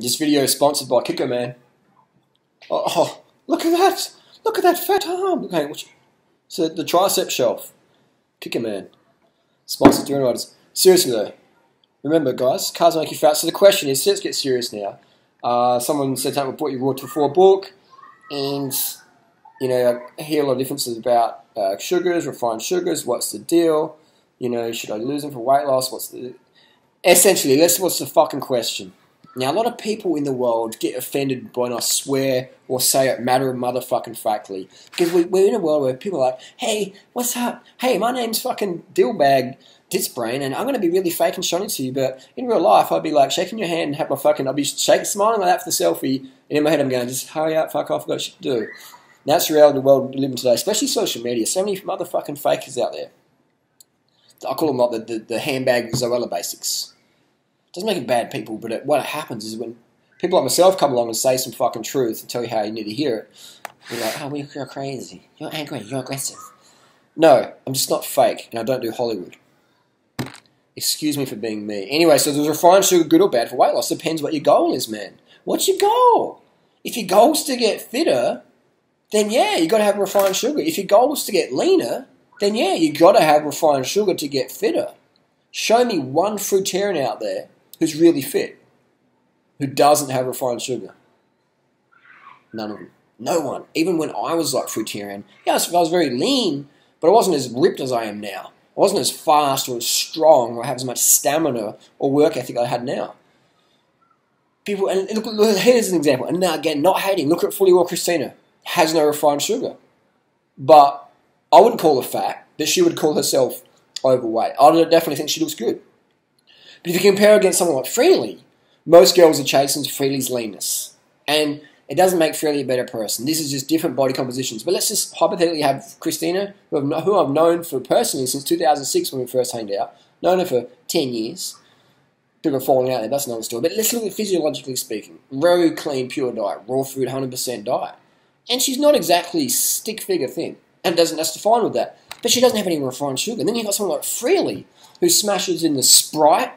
This video is sponsored by Kicker Man. Oh, oh, look at that! Look at that fat arm! Okay, which, so the tricep shelf. Kicker Man. Sponsored Durianriders. Seriously though, remember guys, carbs make you fat. So the question is, let's get serious now. Uh, someone said something about your Raw Till 4 book, and you know, I hear a lot of differences about uh, sugars, refined sugars, what's the deal? You know, should I lose them for weight loss? What's the... Essentially, that's what's the fucking question. Now, a lot of people in the world get offended when I swear or say it matter of motherfucking factly. Because we, we're in a world where people are like, hey, what's up? Hey, my name's fucking Dillbag Ditzbrain, and I'm going to be really fake and shiny to you, but in real life, I'd be like shaking your hand and have my fucking, I'd be shaking, smiling like that for the selfie, and in my head, I'm going, just hurry up, fuck off, I've got shit to do. And that's the reality of the world we live in today, especially social media. So many motherfucking fakers out there. I call them like the, the, the handbag Zoella basics. Doesn't make it bad people, but it, what happens is when people like myself come along and say some fucking truth and tell you how you need to hear it, you're like, oh, you're crazy. You're angry. You're aggressive. No, I'm just not fake, and I don't do Hollywood. Excuse me for being me. Anyway, so does refined sugar good or bad for weight loss? Depends what your goal is, man. What's your goal? If your goal is to get fitter, then yeah, you got to have refined sugar. If your goal is to get leaner, then yeah, you got to have refined sugar to get fitter. Show me one fruitarian out there who's really fit, who doesn't have refined sugar. None of them. No one. Even when I was like fruitarian, yes, I was very lean, but I wasn't as ripped as I am now. I wasn't as fast or as strong or have as much stamina or work ethic I had now. People, and look, look here's an example. And now again, not hating. Look at FullyRaw Kristina. Has no refined sugar, but I wouldn't call her fat. But she would call herself overweight. I definitely think she looks good. But if you compare against someone like Freelee, most girls are chasing Freelee's leanness. And it doesn't make Freelee a better person. This is just different body compositions. But let's just hypothetically have Kristina, who I've, who I've known for personally since 2006 when we first hanged out, known her for 10 years. People are falling out there, that's another story. But let's look at physiologically speaking. Very clean, pure diet, raw food, 100% diet. And she's not exactly stick figure thin. And doesn't, that's fine with that. But she doesn't have any refined sugar. And then you've got someone like Freelee, who smashes in the Sprite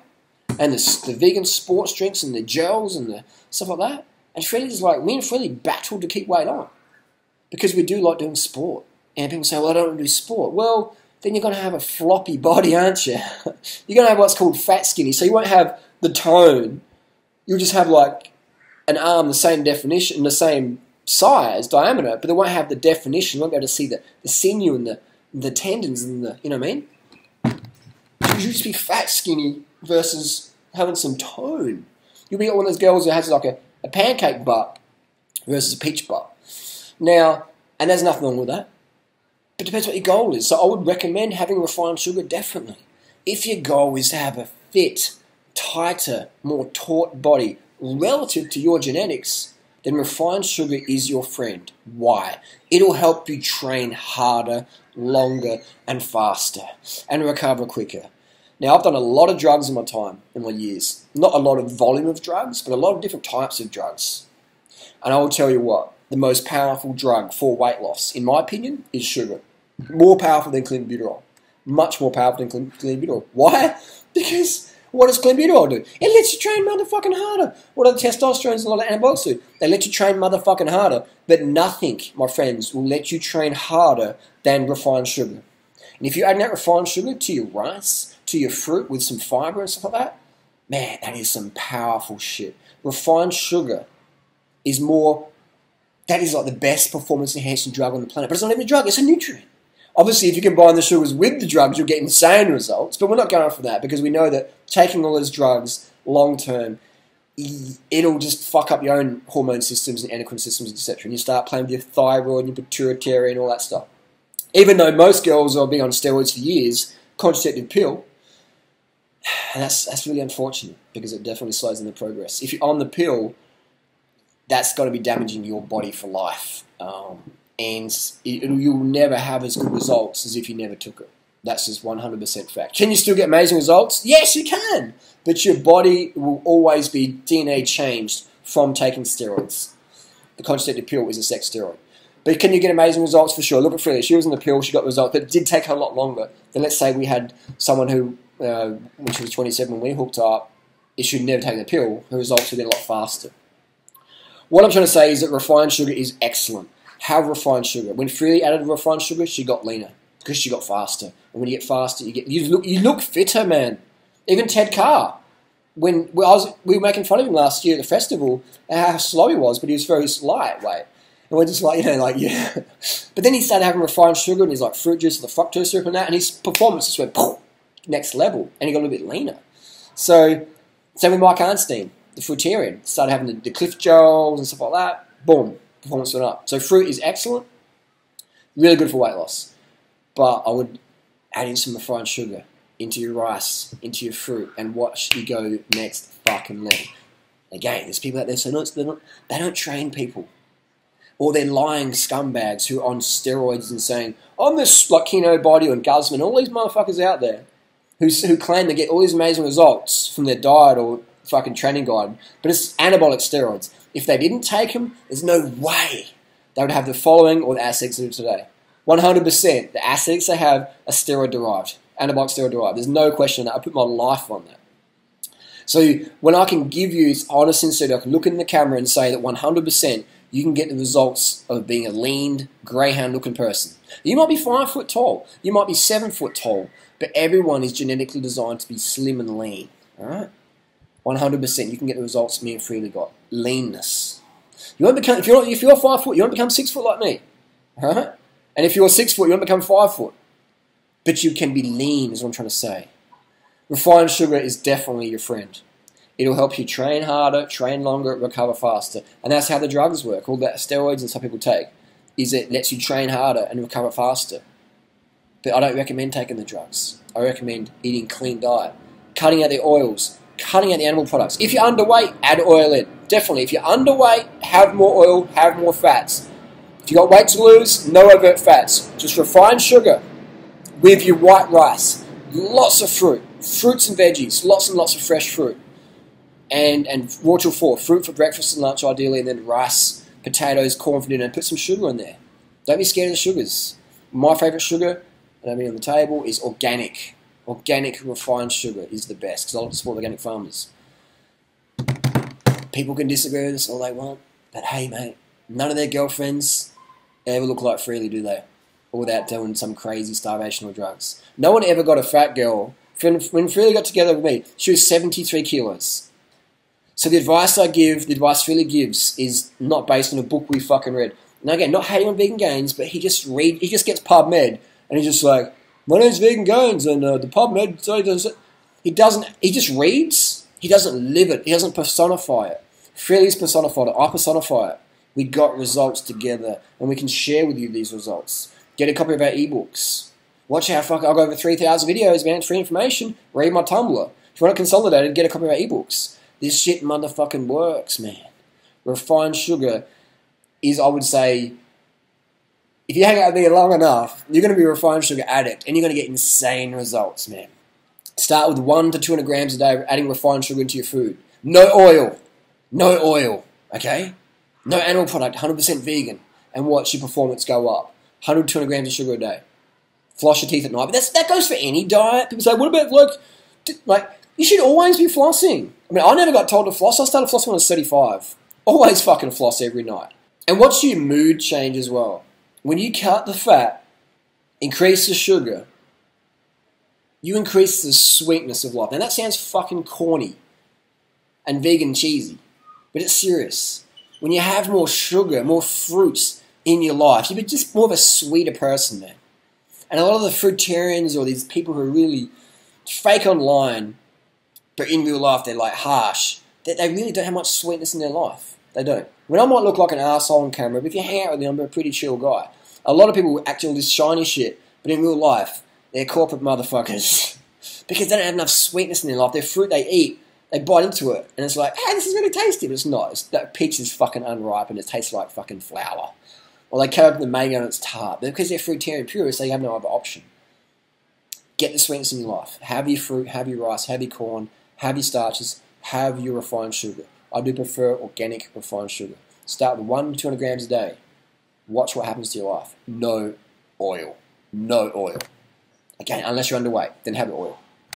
and the, the vegan sports drinks and the gels and the stuff like that. And Freelee's like, me and Freelee battled to keep weight on because we do like doing sport. And people say, well, I don't want to do sport. Well, then you're going to have a floppy body, aren't you? you're going to have what's called fat skinny. So you won't have the tone. You'll just have like an arm the same definition, the same size, diameter, but they won't have the definition. You won't be able to see the, the sinew and the, the tendons and the, you know what I mean? You just be fat, skinny versus having some tone. You'll be one of those girls who has like a, a pancake butt versus a peach butt. Now, and there's nothing wrong with that. But it depends what your goal is. So I would recommend having refined sugar definitely. If your goal is to have a fit, tighter, more taut body relative to your genetics, then refined sugar is your friend. Why? It'll help you train harder, longer, and faster, and recover quicker. Now, I've done a lot of drugs in my time, in my years. Not a lot of volume of drugs, but a lot of different types of drugs. And I will tell you what, the most powerful drug for weight loss, in my opinion, is sugar. More powerful than clenbuterol. Much more powerful than clenbuterol. Why? Because what does clenbuterol do? It lets you train motherfucking harder. What do the testosterone and a lot of anabolics do? They let you train motherfucking harder. But nothing, my friends, will let you train harder than refined sugar. And if you add that refined sugar to your rice, to your fruit with some fiber and stuff like that, man, that is some powerful shit. Refined sugar is more, that is like the best performance enhancing drug on the planet. But it's not even a drug, it's a nutrient. Obviously, if you combine the sugars with the drugs, you'll get insane results. But we're not going for that because we know that taking all those drugs long term, it'll just fuck up your own hormone systems and endocrine systems, etc. And you start playing with your thyroid and your pituitary and all that stuff. Even though most girls have been on steroids for years, contraceptive pill, and that's that's really unfortunate because it definitely slows down the progress. If you're on the pill, that's got to be damaging your body for life. Um, and it, you'll never have as good results as if you never took it. That's just 100% fact. Can you still get amazing results? Yes, you can. But your body will always be DNA changed from taking steroids. The contraceptive pill is a sex steroid. But can you get amazing results? For sure. Look at Freelee. She was in the pill, she got results, but it did take her a lot longer than, let's say, we had someone who, uh, when she was 27, when we hooked up, it should never take the pill. Her results will get a lot faster. What I'm trying to say is that refined sugar is excellent. Have refined sugar. When Freelee added refined sugar, she got leaner because she got faster. And when you get faster, you get you look you look fitter, man. Even Ted Carr, when I was we were making fun of him last year at the festival, how slow he was, but he was very lightweight. And we're just like, you know, like, yeah. But then he started having refined sugar and he's like fruit juice, and the fructose syrup and that, and his performance just went poof, next level, and he got a little bit leaner. So, same with Mike Arnstein, the fruitarian, started having the, the Clif gels and stuff like that. Boom, performance went up. So fruit is excellent, really good for weight loss. But I would add in some refined sugar into your rice, into your fruit, and watch you go next fucking level. Again, there's people out there saying, no, not, they don't train people or they're lying scumbags who are on steroids and saying, I'm this like Kinobody and Guzman, all these motherfuckers out there who, who claim they get all these amazing results from their diet or fucking training guide, but it's anabolic steroids. If they didn't take them, there's no way they would have the following or the aesthetics of today. 100% the aesthetics they have are steroid derived, anabolic steroid derived. There's no question that. I put my life on that. So when I can give you honest sincerity, I can look in the camera and say that 100% you can get the results of being a lean, greyhound looking person. You might be five foot tall, you might be seven foot tall, but everyone is genetically designed to be slim and lean. Alright? 100% you can get the results me and Freelee got. Leanness. You won't become if you're if you're five foot, you won't become six foot like me. Alright? And if you're six foot, you won't become five foot. But you can be lean, is what I'm trying to say. Refined sugar is definitely your friend. It'll help you train harder, train longer, recover faster. And that's how the drugs work. All that steroids and stuff people take is it lets you train harder and recover faster. But I don't recommend taking the drugs. I recommend eating clean diet, cutting out the oils, cutting out the animal products. If you're underweight, add oil in. Definitely. If you're underweight, have more oil, have more fats. If you've got weight to lose, no overt fats. Just refined sugar with your white rice. Lots of fruit, fruits and veggies, lots and lots of fresh fruit and and raw till four, fruit for breakfast and lunch ideally, and then rice, potatoes, corn for dinner, and put some sugar in there. Don't be scared of the sugars. My favourite sugar, and I mean on the table, is organic. Organic refined sugar is the best because I like to support organic farmers. People can disagree with us all they want, but hey, mate, none of their girlfriends ever look like Freelee, do they? Or without doing some crazy starvation or drugs. No one ever got a fat girl. When, when Freelee got together with me, she was 73 kilos. So the advice I give, the advice Freelee gives, is not based on a book we fucking read. Now again, not hating on Vegan Gains, but he just read, he just gets PubMed, and he's just like, my name's Vegan Gains, and uh, the PubMed so he does. He doesn't. He just reads. He doesn't live it. He doesn't personify it. Freelee's personified it. I personify it. We got results together, and we can share with you these results. Get a copy of our ebooks. Watch how fuck I've got over 3,000 videos, man. Free information. Read my Tumblr. If you want it consolidated, get a copy of our ebooks. This shit motherfucking works, man. Refined sugar is, I would say, if you hang out there long enough, you're going to be a refined sugar addict and you're going to get insane results, man. Start with 1 to 200 grams a day, adding refined sugar into your food. No oil. No oil, okay? No animal product, 100% vegan. And watch your performance go up. 100 200 grams of sugar a day. Floss your teeth at night. But that's, that goes for any diet. People say, what about, like, like you should always be flossing. I mean, I never got told to floss. I started flossing when I was 35. Always fucking floss every night. And watch your mood change as well. When you cut the fat, increase the sugar, you increase the sweetness of life. Now that sounds fucking corny and vegan cheesy, but it's serious. When you have more sugar, more fruits in your life, you're just more of a sweeter person, man. And a lot of the fruitarians or these people who are really fake online but in real life they're like harsh. They, they really don't have much sweetness in their life. They don't. Mean, I might look like an asshole on camera, but if you hang out with me, I'm a pretty chill guy. A lot of people act all this shiny shit, but in real life, they're corporate motherfuckers. because they don't have enough sweetness in their life. Their fruit they eat, they bite into it, and it's like, hey, this is really tasty, but it's not. It's, that peach is fucking unripe, and it tastes like fucking flour. Or they cut open the mango and it's tart. But because they're fruitarian purists, they have no other option. Get the sweetness in your life. Have your fruit, have your rice, have your corn, have your starches, have your refined sugar. I do prefer organic refined sugar. Start with 1 to 200 grams a day. Watch what happens to your life. No oil. No oil. Again, unless you're underweight, then have the oil.